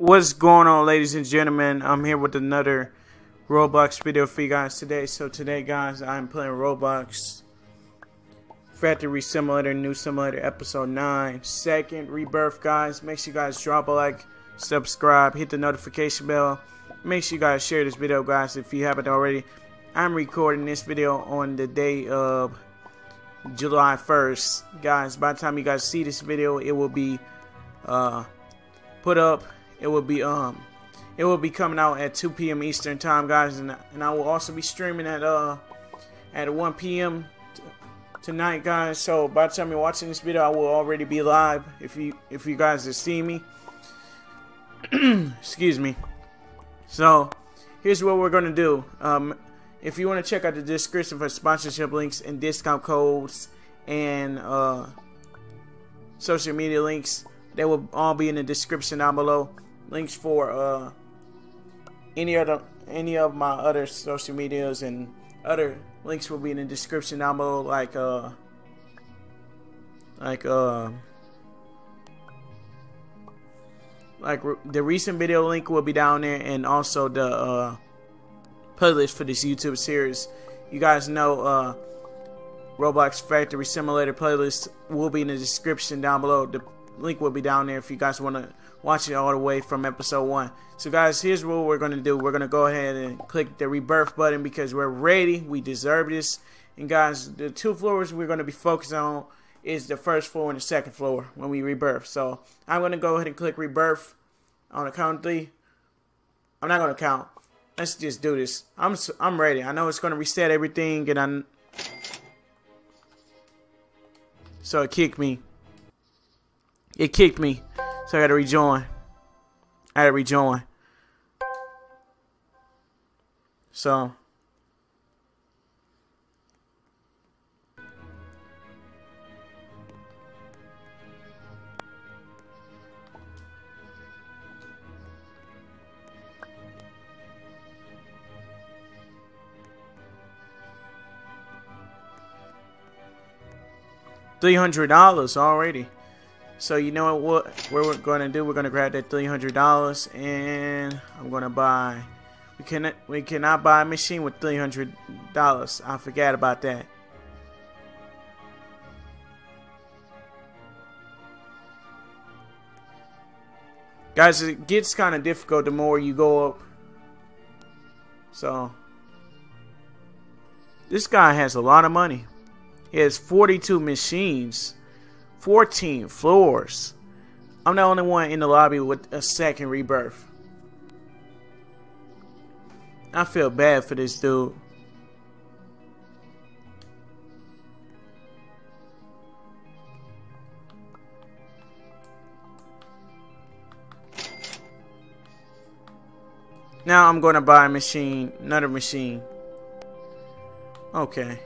What's going on ladies and gentlemen? I'm here with another Roblox video for you guys today. So today guys, I'm playing Roblox Factory Simulator, New Simulator Episode 9, Second Rebirth guys. Make sure you guys drop a like, subscribe, hit the notification bell. Make sure you guys share this video guys if you haven't already. I'm recording this video on the day of July 1st. Guys, by the time you guys see this video, it will be uh, put up it will be um it will be coming out at 2 p.m. Eastern time, guys, and and I will also be streaming at uh at 1 p.m. tonight, guys. So by the time you're watching this video, I will already be live. If you if you guys have seen me, excuse me. So here's what we're gonna do. Um, if you want to check out the description for sponsorship links and discount codes and uh social media links, they will all be in the description down below links for uh, any other any of my other social medias and other links will be in the description down below like uh like uh like the recent video link will be down there and also the uh playlist for this YouTube series. You guys know uh Roblox Factory Simulator playlist will be in the description down below. The link will be down there if you guys want to watch it all the way from episode 1. So guys, here's what we're going to do. We're going to go ahead and click the rebirth button because we're ready. We deserve this. And guys, the two floors we're going to be focusing on is the first floor and the second floor when we rebirth. So I'm going to go ahead and click rebirth on the count three. I'm not going to count. Let's just do this. I'm I'm ready. I know it's going to reset everything and I'm... So it kicked me. It kicked me. So I gotta rejoin. I gotta rejoin. So. Three hundred dollars already. So you know what, what we're going to do? We're going to grab that $300 and I'm going to buy. We cannot we cannot buy a machine with $300. I forgot about that. Guys, it gets kind of difficult the more you go up. So, this guy has a lot of money. He has 42 machines. 14 floors. I'm the only one in the lobby with a second rebirth. I feel bad for this dude. Now I'm going to buy a machine, another machine. Okay.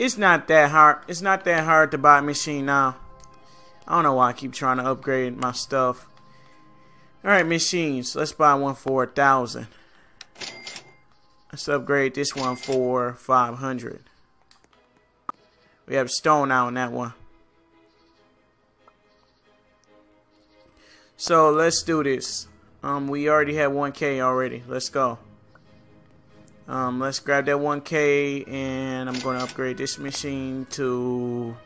It's not that hard. It's not that hard to buy a machine now. I don't know why I keep trying to upgrade my stuff. Alright, machines. Let's buy one for a thousand. Let's upgrade this one for 500. We have stone now on that one. So let's do this. Um, we already have 1K already. Let's go. Um, let's grab that 1K and I'm going to upgrade this machine to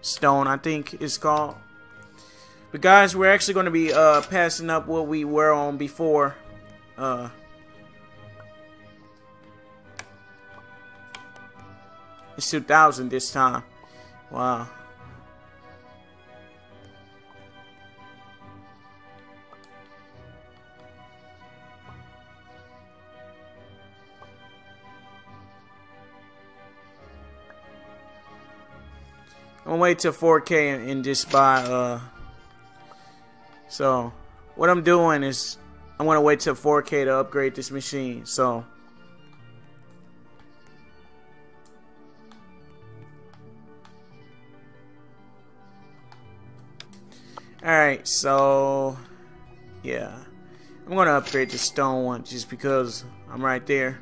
stone, I think it's called. But guys, we're actually going to be uh, passing up what we were on before. Uh, it's 2000 this time. Wow. I'm gonna wait till 4K and, and just buy, uh, so, what I'm doing is, I'm gonna wait till 4K to upgrade this machine, so. Alright, so, yeah. I'm gonna upgrade the stone one just because I'm right there.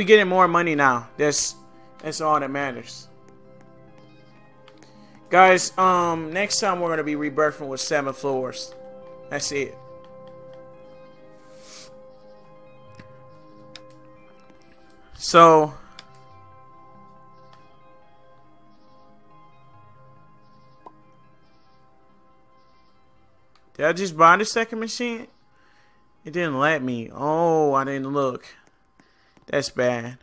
We getting more money now. That's That's all that matters. Guys, um, next time we're to be rebirthing with seven floors. That's it. So, did I just buy the second machine? It didn't let me. Oh, I didn't look. That's bad.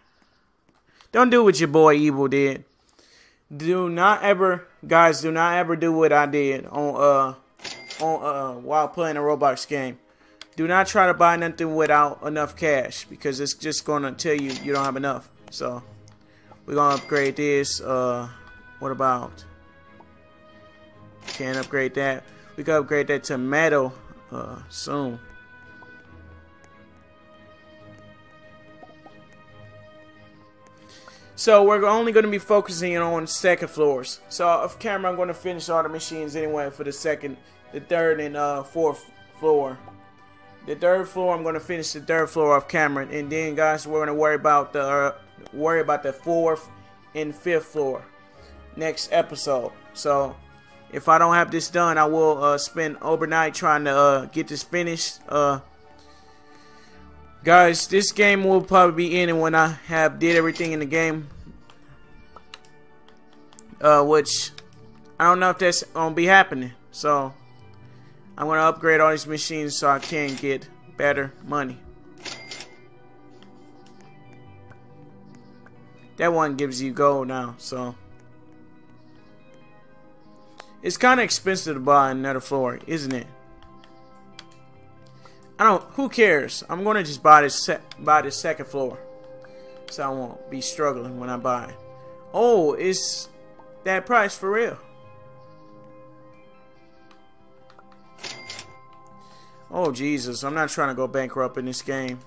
Don't do what your boy Evil did. Do not ever, guys, do not ever do what I did on uh on uh while playing a Roblox game. Do not try to buy nothing without enough cash because it's just gonna tell you you don't have enough. So we're gonna upgrade this. Uh, what about? Can't upgrade that. We can upgrade that to metal uh, soon. So we're only going to be focusing on second floors. So off camera, I'm going to finish all the machines anyway for the second, the third, and uh, fourth floor. The third floor, I'm going to finish the third floor off camera, and then guys, we're going to worry about the uh, worry about the fourth and fifth floor next episode. So if I don't have this done, I will uh, spend overnight trying to uh, get this finished. Uh, Guys, this game will probably be ending when I have did everything in the game. Uh, which, I don't know if that's to be happening. So, I'm to upgrade all these machines so I can get better money. That one gives you gold now, so. It's kind of expensive to buy another floor, isn't it? I don't. Who cares? I'm gonna just buy this buy this second floor, so I won't be struggling when I buy. Oh, it's that price for real. Oh Jesus, I'm not trying to go bankrupt in this game.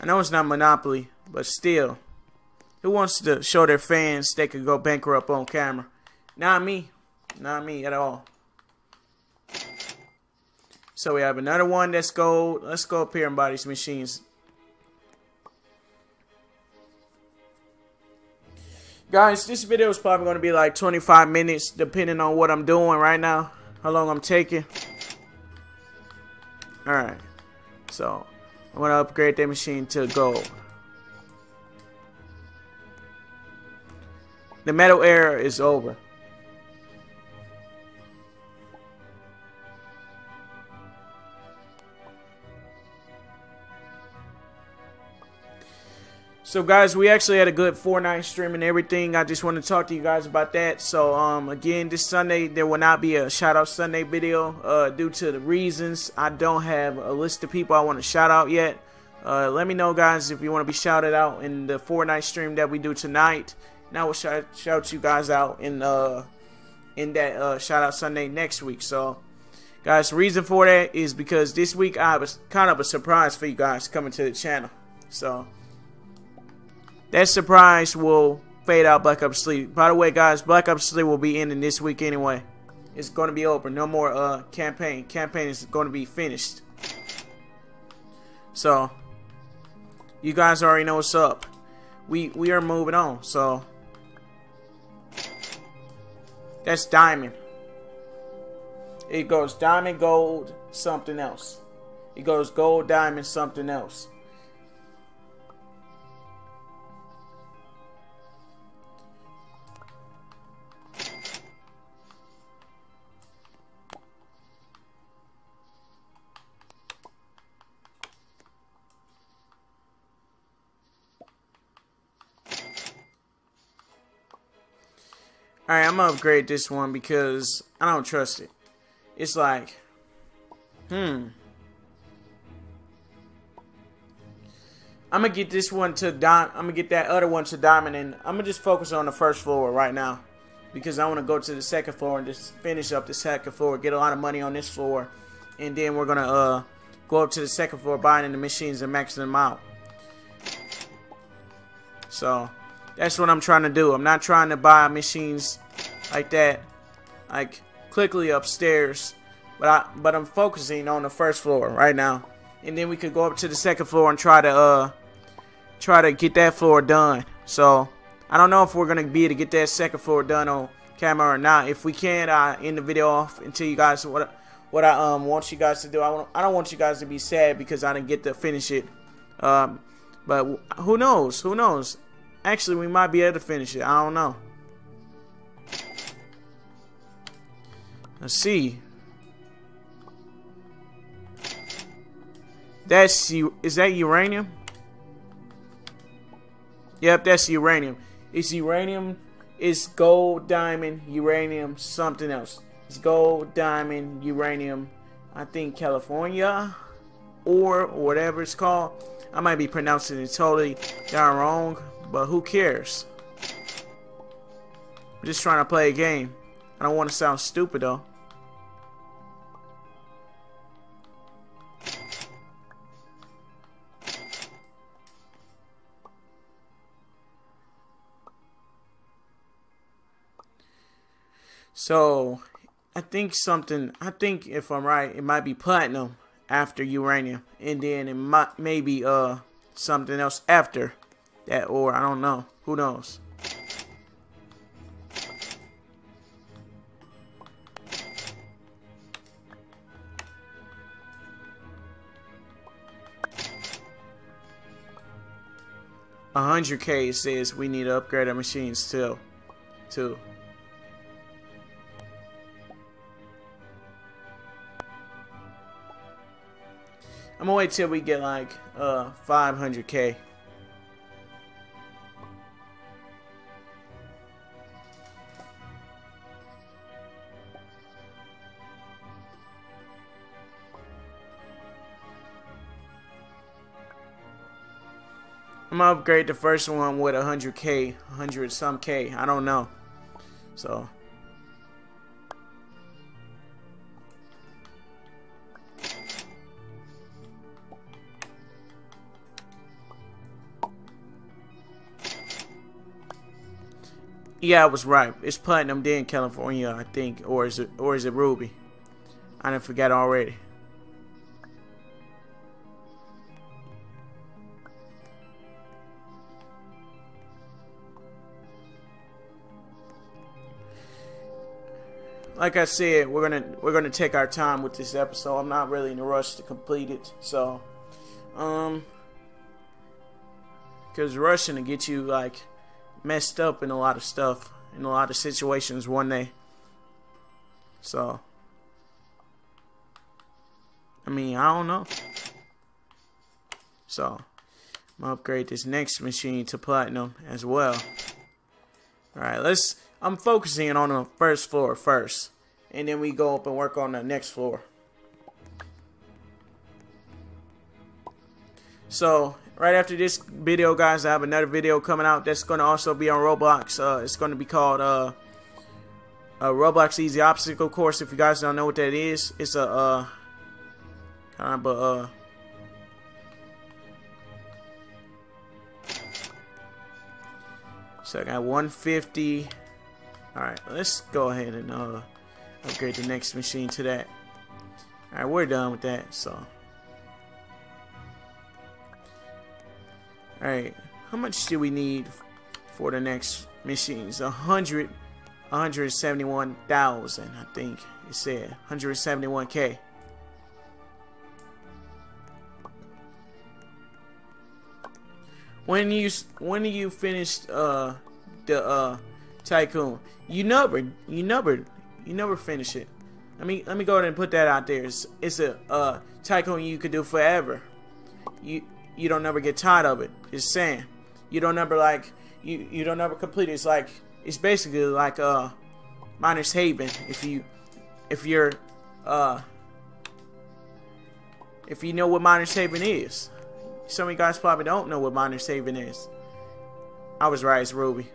I know it's not Monopoly, but still. Who wants to show their fans they could go bankrupt on camera? Not me. Not me at all. So we have another one that's gold. Let's go up here and buy these machines. Guys, this video is probably going to be like 25 minutes depending on what I'm doing right now. How long I'm taking. Alright. So, I'm going to upgrade that machine to gold. The metal era is over. So guys, we actually had a good Fortnite stream and everything. I just want to talk to you guys about that. So um, again, this Sunday there will not be a shout out Sunday video uh, due to the reasons I don't have a list of people I want to shout out yet. Uh, let me know guys if you want to be shouted out in the Fortnite stream that we do tonight. Now we'll shout, shout you guys out in uh, in that uh, shout out Sunday next week. So guys, reason for that is because this week I was kind of a surprise for you guys coming to the channel. So that surprise will fade out Black Ops 3. By the way, guys, Black Ops 3 will be ending this week anyway. It's going to be over. No more uh, campaign. Campaign is going to be finished. So, you guys already know what's up. We we are moving on. So, that's diamond. It goes diamond, gold, something else. It goes gold, diamond, something else. Alright, I'm gonna upgrade this one because I don't trust it. It's like, hmm. I'm gonna get this one to dime. I'm gonna get that other one to diamond, and I'm gonna just focus on the first floor right now because I want to go to the second floor and just finish up the second floor, get a lot of money on this floor, and then we're gonna uh go up to the second floor, buying in the machines and maxing them out. So that's what I'm trying to do. I'm not trying to buy machines like that, like quickly upstairs. But I but I'm focusing on the first floor right now, and then we could go up to the second floor and try to uh try to get that floor done. So I don't know if we're gonna be able to get that second floor done on camera or not. If we can, I end the video off tell you guys what what I um want you guys to do. I want I don't want you guys to be sad because I didn't get to finish it. Um, but who knows? Who knows? Actually, we might be able to finish it. I don't know. Let's see. That's you. Is that uranium? Yep, that's uranium. It's uranium. It's gold, diamond, uranium, something else. It's gold, diamond, uranium. I think California, or, whatever it's called. I might be pronouncing it totally down wrong, but who cares? I'm just trying to play a game. I don't want to sound stupid though. So, I think something, I think if I'm right, it might be platinum after uranium. And then it might, maybe uh, something else after that or I don't know. Who knows? A hundred K says we need to upgrade our machines too. Too. I'm gonna wait till we get like uh 500k. I'm gonna upgrade the first one with 100k, 100 some k. I don't know. So Yeah, I was right. It's platinum then California, I think, or is it or is it ruby? I didn't forget already. Like I said, we're gonna we're gonna take our time with this episode. I'm not really in a rush to complete it, so um, because rushing to get you like messed up in a lot of stuff, in a lot of situations one day. So, I mean, I don't know. So, I'm upgrade this next machine to platinum as well. Alright, let's, I'm focusing on the first floor first. And then we go up and work on the next floor. So, right after this video, guys, I have another video coming out that's going to also be on Roblox. Uh, it's going to be called uh, Roblox Easy Obstacle Course. If you guys don't know what that is, it's a uh, kind of a uh, so I got 150. All right, let's go ahead and uh, upgrade the next machine to that. All right, we're done with that. So. Alright, how much do we need for the next machines? A hundred, 171,000, I think it said. 171k. When you when you finished uh the uh tycoon, you numbered, you numbered, you never finish it. Let me let me go ahead and put that out there. It's, it's a uh tycoon you could do forever. You you don't never get tired of it. It's saying you don't never like you you don't never complete it. It's like it's basically like uh Miner's Haven if you if you're uh if you know what Miner's Haven is. Some of you guys probably don't know what Miner's Haven is. I was right, it's Ruby.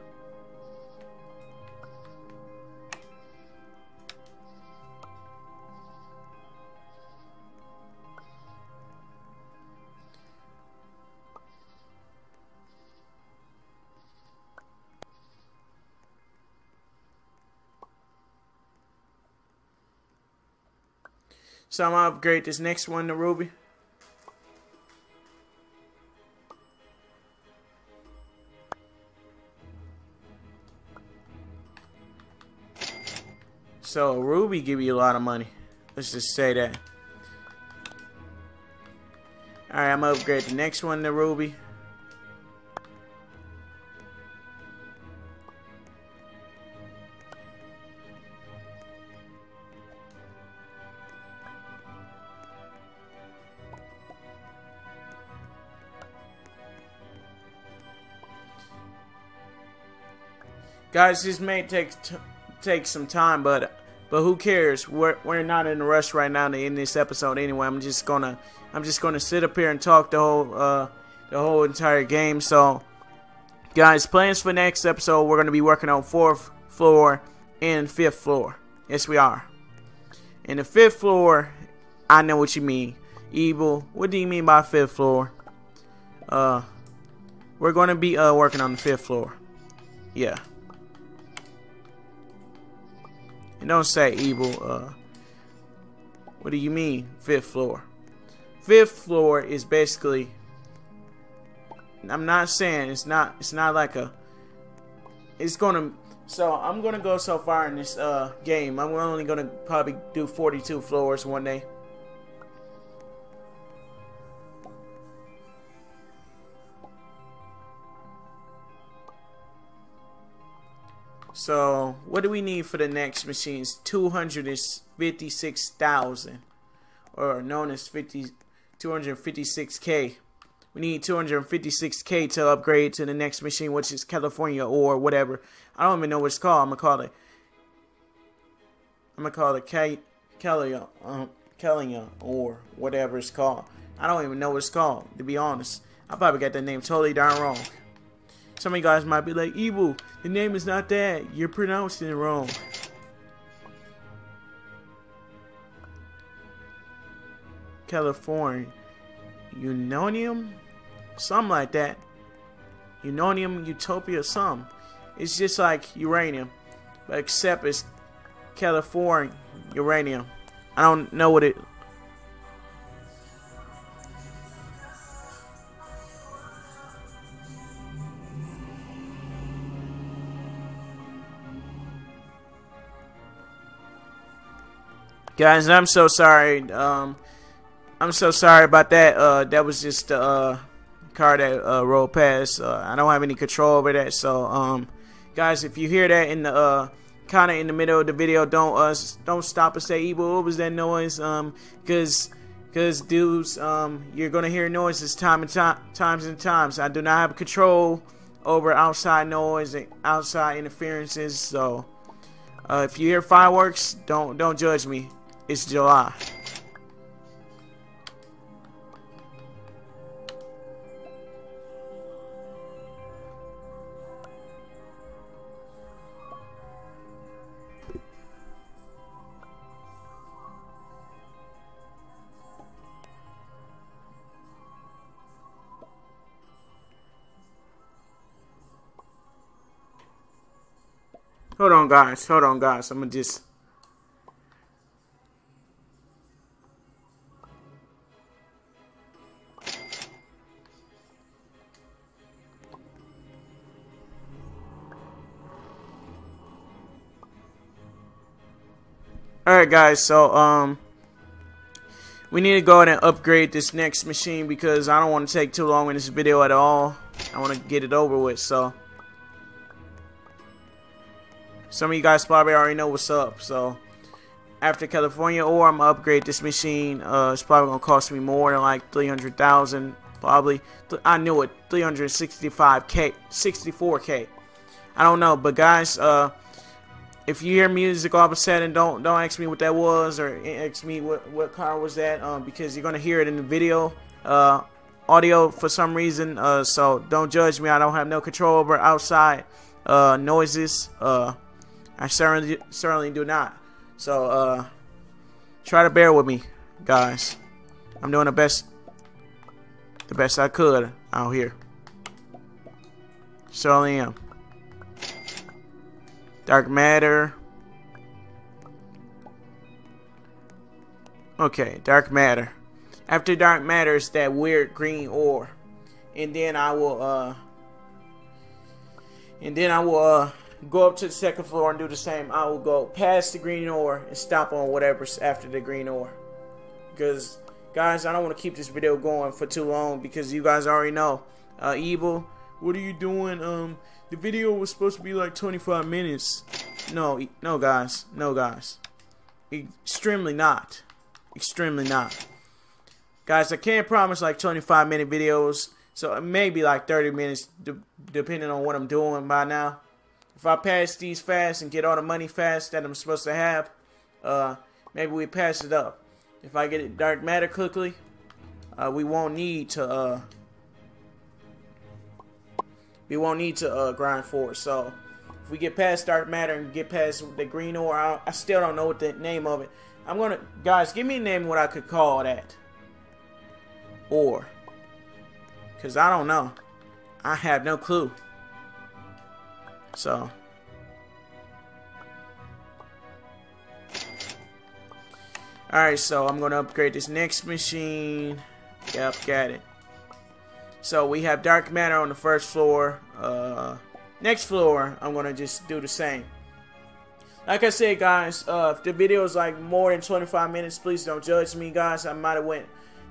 So I'm gonna upgrade this next one to Ruby. So Ruby give you a lot of money. Let's just say that. Alright, I'm gonna upgrade the next one to Ruby. Guys, this may take take some time, but but who cares? We're we're not in a rush right now to end this episode anyway. I'm just gonna I'm just gonna sit up here and talk the whole uh the whole entire game. So, guys, plans for next episode, we're gonna be working on fourth floor and fifth floor. Yes, we are. In the fifth floor, I know what you mean. Evil. What do you mean by fifth floor? Uh, we're gonna be uh working on the fifth floor. Yeah. And don't say evil. Uh, what do you mean, fifth floor? Fifth floor is basically. I'm not saying it's not. It's not like a. It's gonna. So I'm gonna go so far in this uh, game. I'm only gonna probably do 42 floors one day. So, what do we need for the next machines? 256,000 or known as 50 256k. We need 256k to upgrade to the next machine which is California or whatever. I don't even know what it's called. I'm going to call it I'm going to call it K Kelly um Kelly or whatever it's called. I don't even know what it's called to be honest. I probably got that name totally darn wrong. Some of you guys might be like, Evil, the name is not that. You're pronouncing it wrong. California. Unonium? Something like that. Unonium, Utopia, some. It's just like uranium. But except it's California uranium. I don't know what it Guys, I'm so sorry. Um, I'm so sorry about that. Uh, that was just a uh, car that uh, rolled past. Uh, I don't have any control over that. So, um, guys, if you hear that in the uh, kind of in the middle of the video, don't uh, don't stop and say, "Evil, what was that noise?" Um, because because dudes, um, you're gonna hear noises time and time, times and times. I do not have control over outside noise and outside interferences. So, uh, if you hear fireworks, don't don't judge me. It's July. Hold on, guys. Hold on, guys. I'm gonna just Guys, so um we need to go ahead and upgrade this next machine because I don't want to take too long in this video at all. I want to get it over with, so some of you guys probably already know what's up, so after California or I'm gonna upgrade this machine. Uh, it's probably gonna cost me more than like 300,000 probably. I knew it 365k 64k I don't know but guys uh if you hear music all of a sudden, don't don't ask me what that was or ask me what what car was that, um, because you're gonna hear it in the video, uh, audio for some reason. Uh, so don't judge me. I don't have no control over outside uh, noises. Uh, I certainly certainly do not. So uh, try to bear with me, guys. I'm doing the best the best I could out here. Certainly am. Dark matter. Okay, dark matter. After dark matter is that weird green ore. And then I will uh and then I will uh go up to the second floor and do the same. I will go past the green ore and stop on whatever's after the green ore. Because, guys, I don't want to keep this video going for too long because you guys already know. Uh, Evil, what are you doing? Um, the video was supposed to be like 25 minutes. No, no, guys. No, guys. Extremely not. Extremely not. Guys, I can't promise like 25 minute videos. So it may be like 30 minutes de depending on what I'm doing by now. If I pass these fast and get all the money fast that I'm supposed to have, uh, maybe we pass it up. If I get it dark matter quickly, uh, we won't need to uh, we won't need to uh, grind for it. So if we get past dark matter and get past the green ore, I, I still don't know what the name of it. I'm gonna guys give me a name what I could call that or because I don't know. I have no clue. So. Alright, so I'm going to upgrade this next machine. Yep, got it. So we have dark matter on the first floor. Uh, next floor, I'm to just do the same. Like I said, guys, uh, if the video is like more than 25 minutes, please don't judge me, guys. I might have went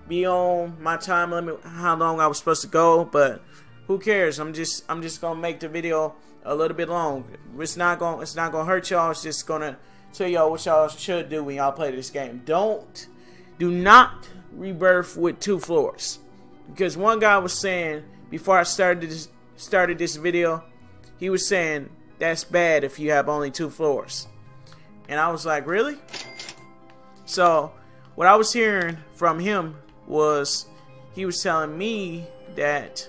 beyond my time limit, how long I was supposed to go, but who cares? I'm just I'm just gonna make the video a little bit long. It's not gonna it's not gonna hurt y'all. It's just gonna tell y'all what y'all should do when y'all play this game. Don't do not rebirth with two floors because one guy was saying before I started this started this video, he was saying that's bad if you have only two floors, and I was like, really? So what I was hearing from him was he was telling me that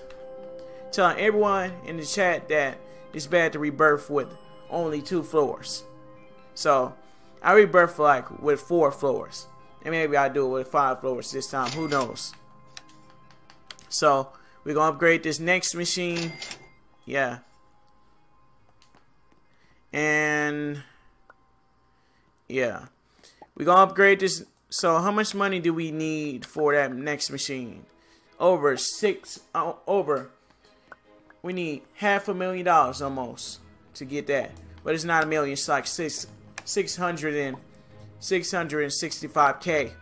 telling everyone in the chat that it's bad to rebirth with only two floors. So I rebirth like with four floors. And maybe I do it with five floors this time. Who knows? So we're gonna upgrade this next machine. Yeah. And yeah. We're gonna upgrade this so how much money do we need for that next machine? Over six, uh, over we need half a million dollars almost to get that. But it's not a million, it's like six, 600 and, 665k.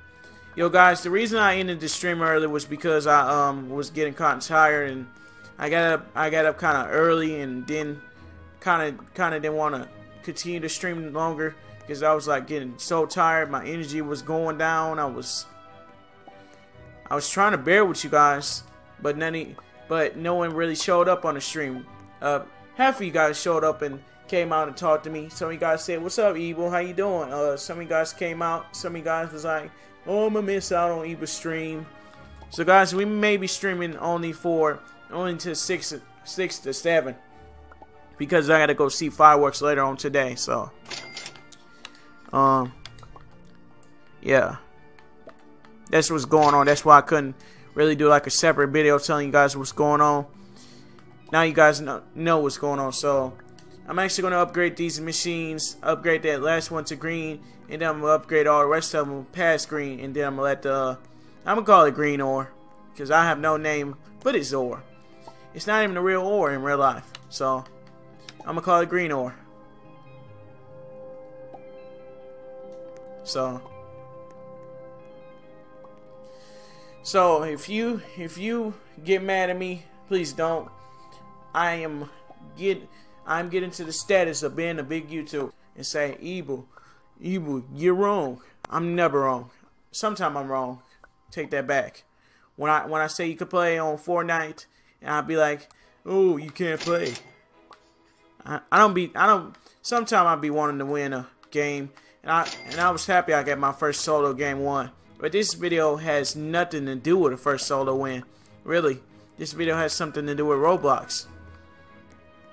Yo guys, the reason I ended the stream early was because I um was getting caught tired and I got up I got up kind of early and then kind of kind of didn't want to continue to stream longer because I was like getting so tired. My energy was going down. I was I was trying to bear with you guys, but none but no one really showed up on the stream. Uh, half of you guys showed up and came out and talked to me. Some of you guys said, "What's up, Evil? How you doing?" Uh, some of you guys came out. Some of you guys was like, "Oh, I'm gonna miss out on Evil stream." So, guys, we may be streaming only for only to six six to seven because I gotta go see fireworks later on today. So, um, yeah that's what's going on. That's why I couldn't really do like a separate video telling you guys what's going on. Now you guys know, know what's going on. So I'm actually going to upgrade these machines, upgrade that last one to green, and then I'm going to upgrade all the rest of them past green, and then I'm going to let the, I'm going to call it green ore, because I have no name, but it's ore. It's not even a real ore in real life, so I'm going to call it green ore. So, So if you if you get mad at me, please don't. I am get I'm getting to the status of being a big YouTube and say evil, evil, you're wrong. I'm never wrong. Sometimes I'm wrong. Take that back. When I when I say you can play on Fortnite, and I'll be like, oh, you can't play. I, I don't be I don't. Sometimes I'll be wanting to win a game, and I and I was happy I got my first solo game won. But this video has nothing to do with the first solo win. Really, this video has something to do with Roblox.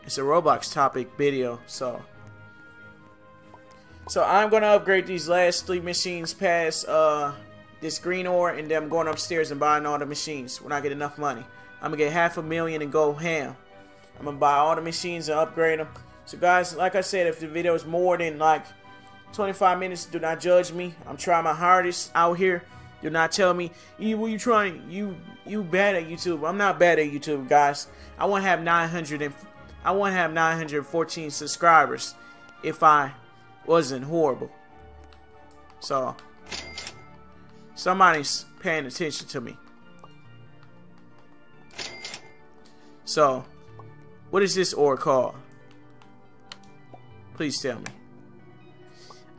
It's a Roblox topic video, so. So I'm gonna upgrade these last three machines past uh, this green ore, and then I'm going upstairs and buying all the machines when I get enough money. I'm gonna get half a million and go ham. I'm gonna buy all the machines and upgrade them. So guys, like I said, if the video is more than like 25 minutes. Do not judge me. I'm trying my hardest out here. Do not tell me, "Evil, you trying? You you bad at YouTube?" I'm not bad at YouTube, guys. I want to have 900 and I wouldn't have 914 subscribers if I wasn't horrible. So, somebody's paying attention to me. So, what is this ore called? Please tell me.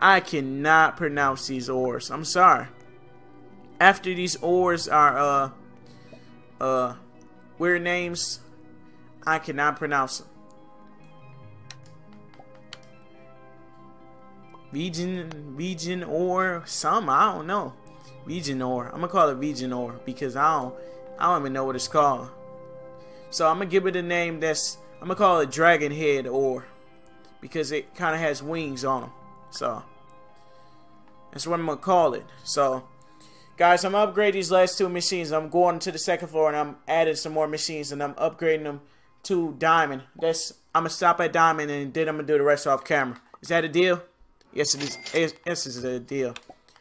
I cannot pronounce these ores. I'm sorry. After these ores are uh uh weird names, I cannot pronounce them. Vegan, region or some, I don't know. Region ore. I'm gonna call it region ore because I don't, I don't even know what it's called. So I'm gonna give it a name that's, I'm gonna call it dragon head ore because it kind of has wings on them. So that's what I'm gonna call it. So guys, I'm gonna upgrade these last two machines. I'm going to the second floor and I'm adding some more machines and I'm upgrading them to diamond. That's I'm gonna stop at diamond and then I'm gonna do the rest off camera. Is that a deal? Yes, it is. Yes, it's a deal.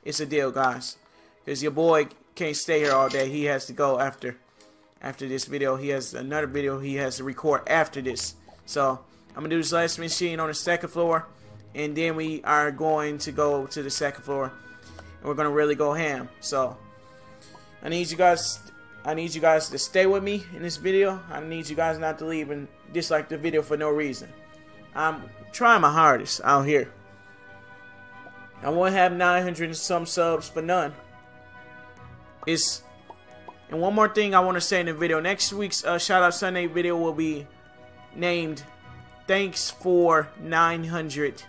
It's a deal, guys. Because your boy can't stay here all day. He has to go after after this video. He has another video he has to record after this. So, I'm going to do this last machine on the second floor. And then we are going to go to the second floor. And we're going to really go ham. So, I need you guys... I need you guys to stay with me in this video. I need you guys not to leave and dislike the video for no reason. I'm trying my hardest out here. I won't have 900 and some subs for none. It's and one more thing I want to say in the video. Next week's uh, Shout Out Sunday video will be named Thanks for 900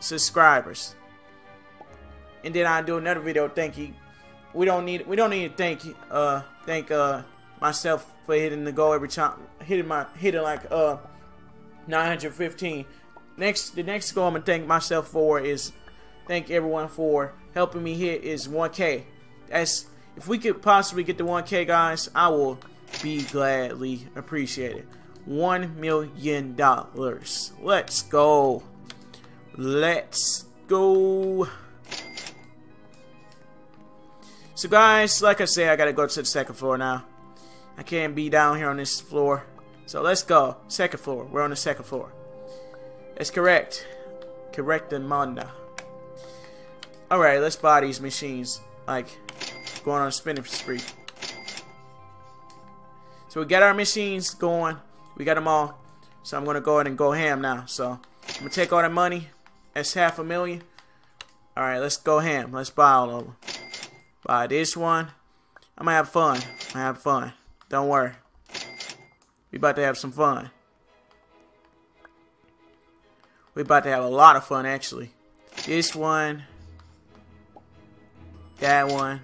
subscribers. And then I'll do another video thank you. We don't need we don't need to thank uh thank uh myself for hitting the goal every time hitting my hitting like uh 915. Next the next goal I'm gonna thank myself for is thank everyone for helping me hit is 1K. As if we could possibly get the 1K, guys, I will be gladly appreciated. One million dollars. Let's go. Let's go. So, guys, like I said, I gotta go to the second floor now. I can't be down here on this floor. So let's go. Second floor. We're on the second floor. That's correct. Correct and Manda. Alright, let's buy these machines. Like, going on a spinning spree. So we got our machines going. We got them all. So I'm going to go ahead and go ham now. So I'm going to take all the money. That's half a million. Alright, let's go ham. Let's buy all of them. Buy this one. I'm going to have fun. I'm going to have fun. Don't worry. We about to have some fun. We about to have a lot of fun, actually. This one. That one.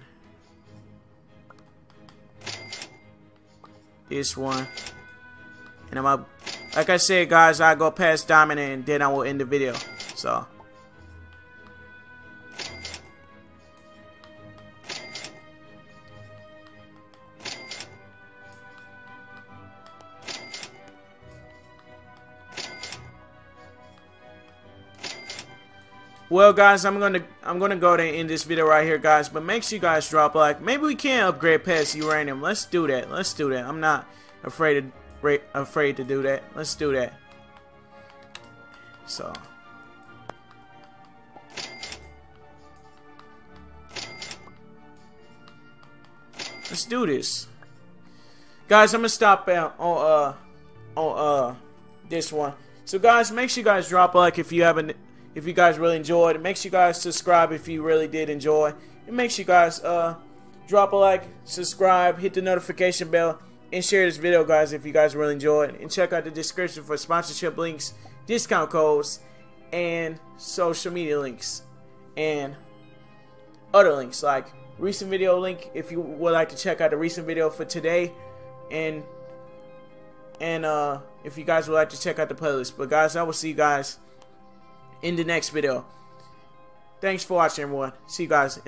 This one. And I'm up. Like I said, guys, I go past diamond and then I will end the video. So. Well, guys, I'm gonna I'm gonna go to end this video right here, guys. But make sure you guys drop a like. Maybe we can upgrade past uranium. Let's do that. Let's do that. I'm not afraid to afraid to do that. Let's do that. So. Let's do this. Guys, I'm gonna stop on uh on uh this one. So guys, make sure you guys drop a like if you haven't if you guys really enjoyed. It makes you guys subscribe if you really did enjoy. It makes you guys uh, drop a like, subscribe, hit the notification bell, and share this video, guys, if you guys really enjoyed. And check out the description for sponsorship links, discount codes, and social media links, and other links like recent video link if you would like to check out the recent video for today, and and uh, if you guys would like to check out the playlist. But guys, I will see you guys in the next video. Thanks for watching, everyone. See you guys.